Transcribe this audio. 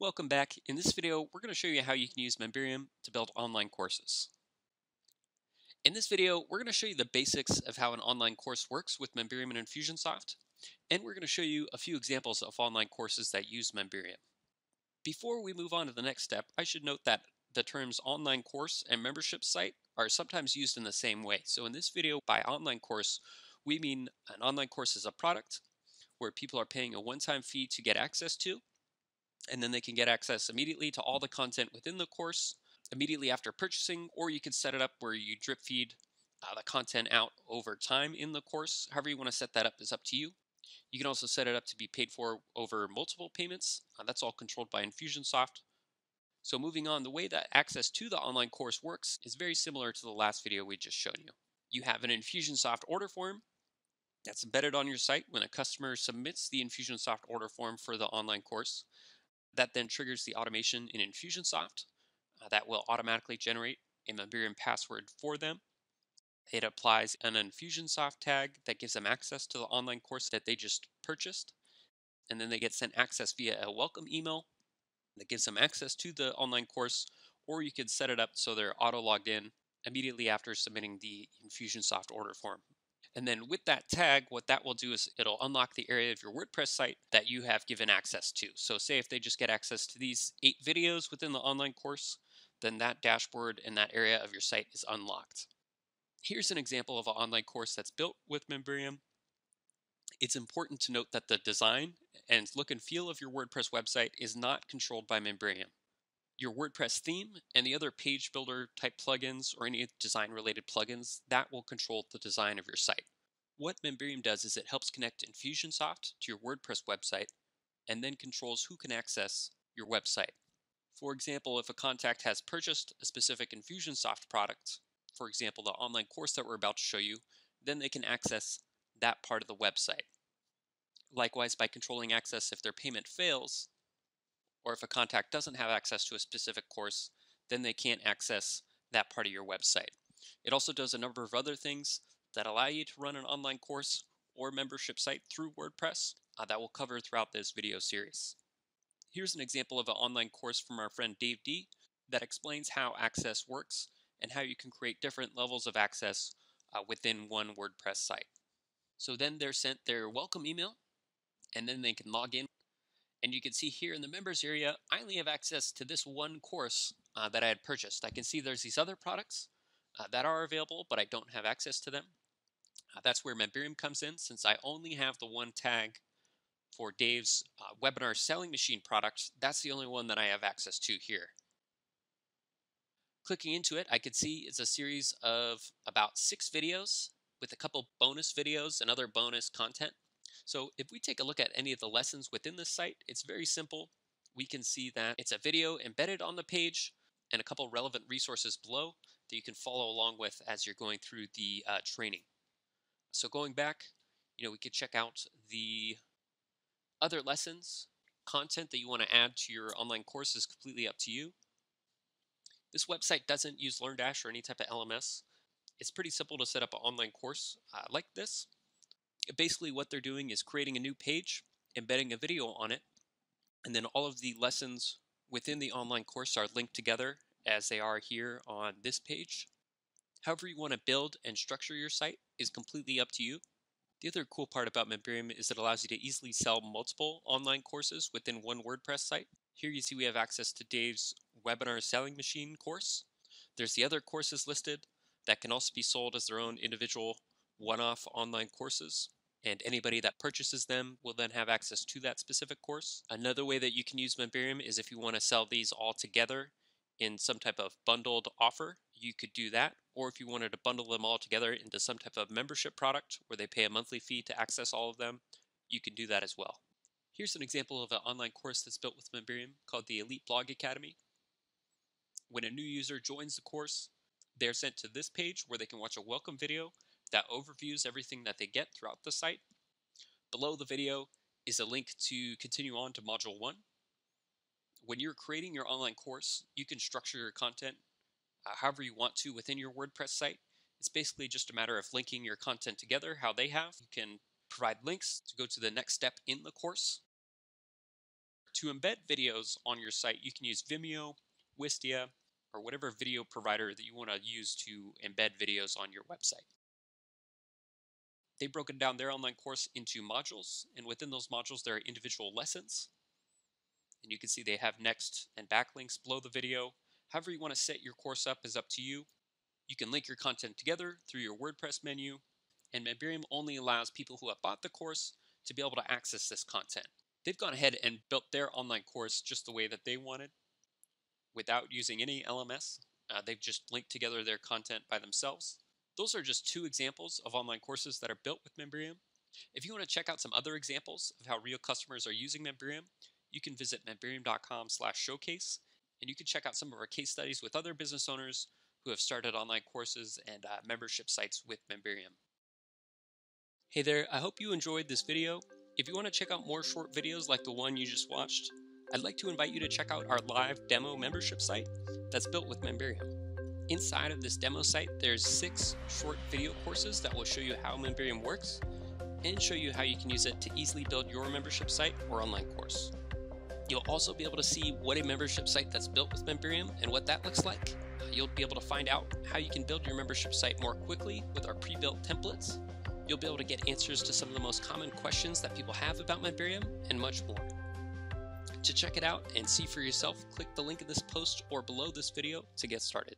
Welcome back. In this video, we're going to show you how you can use Memberium to build online courses. In this video, we're going to show you the basics of how an online course works with Memberium and Infusionsoft, and we're going to show you a few examples of online courses that use Memberium. Before we move on to the next step, I should note that the terms online course and membership site are sometimes used in the same way. So in this video, by online course, we mean an online course is a product where people are paying a one-time fee to get access to, and then they can get access immediately to all the content within the course immediately after purchasing, or you can set it up where you drip feed uh, the content out over time in the course. However you want to set that up is up to you. You can also set it up to be paid for over multiple payments. Uh, that's all controlled by Infusionsoft. So moving on, the way that access to the online course works is very similar to the last video we just shown you. You have an Infusionsoft order form that's embedded on your site when a customer submits the Infusionsoft order form for the online course. That then triggers the automation in Infusionsoft uh, that will automatically generate a Memberium password for them. It applies an Infusionsoft tag that gives them access to the online course that they just purchased. And then they get sent access via a welcome email that gives them access to the online course, or you could set it up so they're auto logged in immediately after submitting the Infusionsoft order form. And then with that tag, what that will do is it'll unlock the area of your WordPress site that you have given access to. So say if they just get access to these eight videos within the online course, then that dashboard and that area of your site is unlocked. Here's an example of an online course that's built with Memberium. It's important to note that the design and look and feel of your WordPress website is not controlled by Memberium your WordPress theme and the other page builder type plugins or any design related plugins, that will control the design of your site. What Memberium does is it helps connect Infusionsoft to your WordPress website and then controls who can access your website. For example, if a contact has purchased a specific Infusionsoft product, for example, the online course that we're about to show you, then they can access that part of the website. Likewise, by controlling access if their payment fails, or if a contact doesn't have access to a specific course, then they can't access that part of your website. It also does a number of other things that allow you to run an online course or membership site through WordPress uh, that we'll cover throughout this video series. Here's an example of an online course from our friend Dave Dee that explains how access works and how you can create different levels of access uh, within one WordPress site. So then they're sent their welcome email and then they can log in and you can see here in the members area, I only have access to this one course uh, that I had purchased. I can see there's these other products uh, that are available, but I don't have access to them. Uh, that's where Memberium comes in, since I only have the one tag for Dave's uh, webinar selling machine product. That's the only one that I have access to here. Clicking into it, I can see it's a series of about six videos with a couple bonus videos and other bonus content. So if we take a look at any of the lessons within this site, it's very simple. We can see that it's a video embedded on the page and a couple relevant resources below that you can follow along with as you're going through the uh, training. So going back, you know, we could check out the other lessons, content that you want to add to your online course is completely up to you. This website doesn't use LearnDash or any type of LMS. It's pretty simple to set up an online course uh, like this basically what they're doing is creating a new page, embedding a video on it, and then all of the lessons within the online course are linked together as they are here on this page. However you want to build and structure your site is completely up to you. The other cool part about Memberium is it allows you to easily sell multiple online courses within one WordPress site. Here you see we have access to Dave's Webinar Selling Machine course. There's the other courses listed that can also be sold as their own individual one-off online courses and anybody that purchases them will then have access to that specific course. Another way that you can use Memberium is if you want to sell these all together in some type of bundled offer, you could do that. Or if you wanted to bundle them all together into some type of membership product where they pay a monthly fee to access all of them, you can do that as well. Here's an example of an online course that's built with Memberium called the Elite Blog Academy. When a new user joins the course, they're sent to this page where they can watch a welcome video that overviews everything that they get throughout the site. Below the video is a link to continue on to Module 1. When you're creating your online course, you can structure your content uh, however you want to within your WordPress site. It's basically just a matter of linking your content together how they have. You can provide links to go to the next step in the course To embed videos on your site, you can use Vimeo, Wistia, or whatever video provider that you want to use to embed videos on your website. They've broken down their online course into modules, and within those modules, there are individual lessons. And you can see they have next and backlinks below the video. However, you want to set your course up is up to you. You can link your content together through your WordPress menu, and Memberium only allows people who have bought the course to be able to access this content. They've gone ahead and built their online course just the way that they wanted without using any LMS. Uh, they've just linked together their content by themselves. Those are just two examples of online courses that are built with Memberium. If you want to check out some other examples of how real customers are using Memberium, you can visit memberium.com slash showcase, and you can check out some of our case studies with other business owners who have started online courses and uh, membership sites with Memberium. Hey there, I hope you enjoyed this video. If you want to check out more short videos like the one you just watched, I'd like to invite you to check out our live demo membership site that's built with Memberium. Inside of this demo site, there's six short video courses that will show you how Memberium works and show you how you can use it to easily build your membership site or online course. You'll also be able to see what a membership site that's built with Memberium and what that looks like. You'll be able to find out how you can build your membership site more quickly with our pre-built templates You'll be able to get answers to some of the most common questions that people have about Memberium and much more. To check it out and see for yourself, click the link in this post or below this video to get started.